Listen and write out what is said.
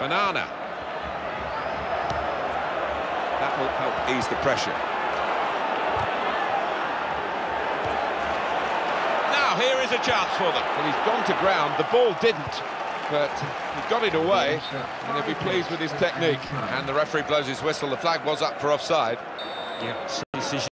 Banana. That will help ease the pressure. Now, here is a chance for them. Well, he's gone to ground, the ball didn't, but he got it away, and he'll be pleased with his technique. And the referee blows his whistle, the flag was up for offside. Yeah, decision.